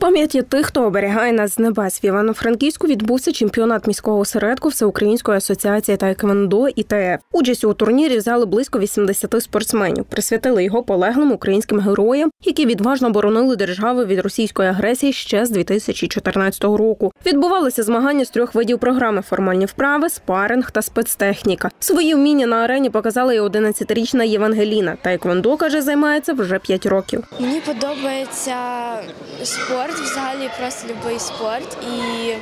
Пам'яті тих, хто оберігає нас з небес в Івано-Франківську відбувся чемпіонат міського осередку Всеукраїнської асоціації Таеквондо ІТФ. Участь у турнірі взяли близько 80 спортсменів. Присвятили його полеглим українським героям, які відважно боронили державу від російської агресії ще з 2014 року. Відбувалися змагання з трьох видів програми: формальні вправи, спаринг та спецтехніка. Свої вміння на арені показала і 11-річна Євангеліна. Таеквондо, каже, займається вже 5 років. Мені подобається спорт, взагалі просто будь-який спорт. І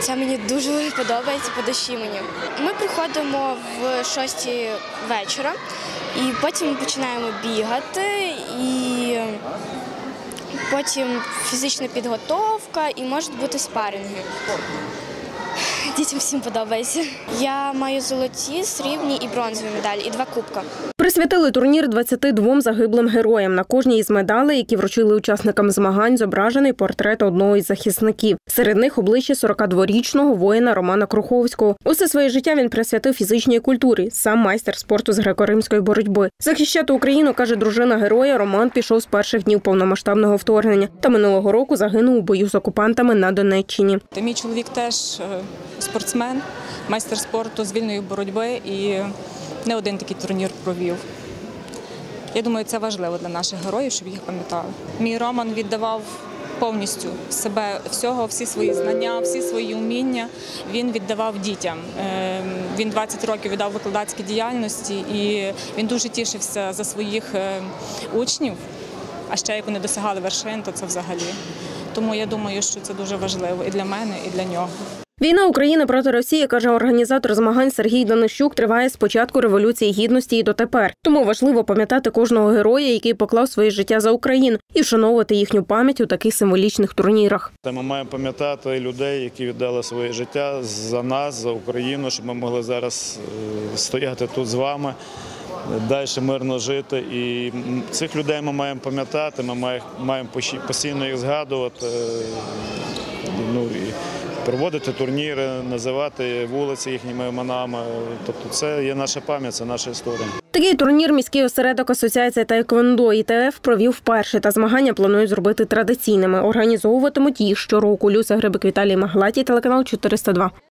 це мені дуже подобається по душі мені. Ми приходимо в 6 вечора і потім ми починаємо бігати. І потім фізична підготовка і можуть бути спаринги. Дітям всім подобається. Я маю золоті, срібні і бронзові медалі, і два кубка. Присвятили турнір 22 загиблим героям. На кожній із медалей, які вручили учасникам змагань, зображений портрет одного із захисників. Серед них обличчя 42-річного воїна Романа Круховського. Усе своє життя він присвятив фізичній культурі. Сам майстер спорту з греко-римської боротьби. Захищати Україну каже дружина героя. Роман пішов з перших днів повномасштабного вторгнення та минулого року загинув у бою з окупантами на Донеччині. Та Мій чоловік теж е, спортсмен, майстер спорту з вільної боротьби і не один такий турнір провів. Я думаю, це важливо для наших героїв, щоб їх пам'ятали. Мій Роман віддавав повністю себе всього, всі свої знання, всі свої вміння. Він віддавав дітям. Е, Він 20 років віддав викладацькій діяльності, і він дуже тішився за своїх е, учнів. А ще як вони досягали вершин, то це взагалі. Тому я думаю, що це дуже важливо і для мене, і для нього. Війна України проти Росії, каже організатор змагань Сергій Данищук, триває з початку революції гідності і дотепер. Тому важливо пам'ятати кожного героя, який поклав своє життя за Україну, і вшановувати їхню пам'ять у таких символічних турнірах. Ми маємо пам'ятати людей, які віддали своє життя за нас, за Україну, щоб ми могли зараз е, стояти тут з вами, далі мирно жити. І цих людей ми маємо пам'ятати, ми має- маємо постійно їх згадувати. е, Ну, і проводити турніри, називати вулиці їхніми іменами. Тобто це є наша пам'ять, це наша історія. Такий турнір міський осередок асоціації Тайквондо ІТФ провів вперше, та змагання планують зробити традиційними. Організовуватимуть їх щороку. Люся Грибик Віталій Маглаті, телеканал 402.